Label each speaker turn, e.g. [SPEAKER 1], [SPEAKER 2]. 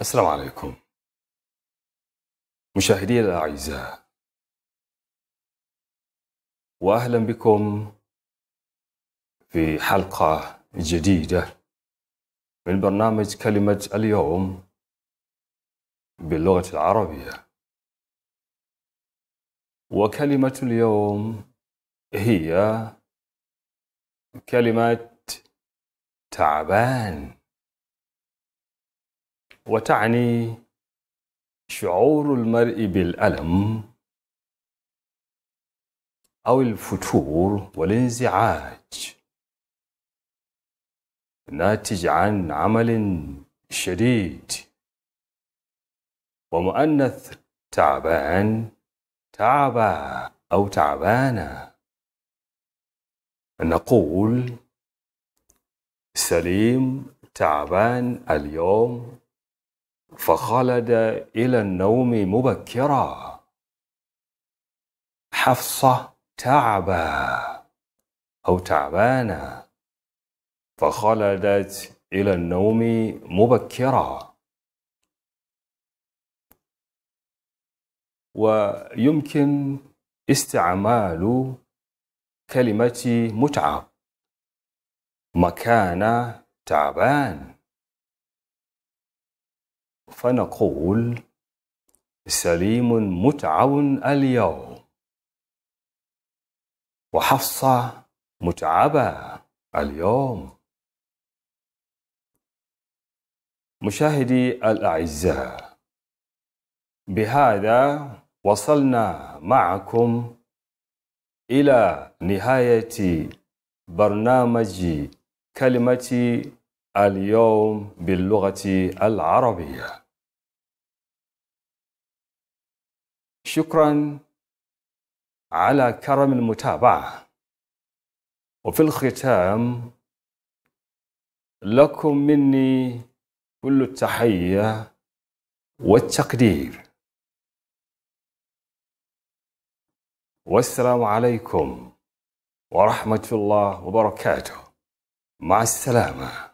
[SPEAKER 1] السلام عليكم. مشاهدي الأعزاء وأهلا بكم في حلقة جديدة من برنامج كلمة اليوم باللغة العربية. وكلمة اليوم هي كلمة تعبان. وتعني شعور المرء بالألم أو الفتور والانزعاج ناتج عن عمل شديد. ومؤنث تعبان تعبا أو تعبانا. نقول سليم تعبان اليوم فخلد إلى النوم مبكرا. حفصة تعبا أو تعبانا. فخلدت إلى النوم مبكرا. ويمكن استعمال كلمة متعب. مكان تعبان. فنقول سليم متعب اليوم. وحفصة متعبة اليوم. مشاهدي الأعزاء بهذا وصلنا معكم إلى نهاية برنامج كلمة اليوم باللغة العربية. شكرا على كرم المتابعة. وفي الختام لكم مني كل التحية والتقدير. والسلام عليكم ورحمة الله وبركاته. مع السلامة.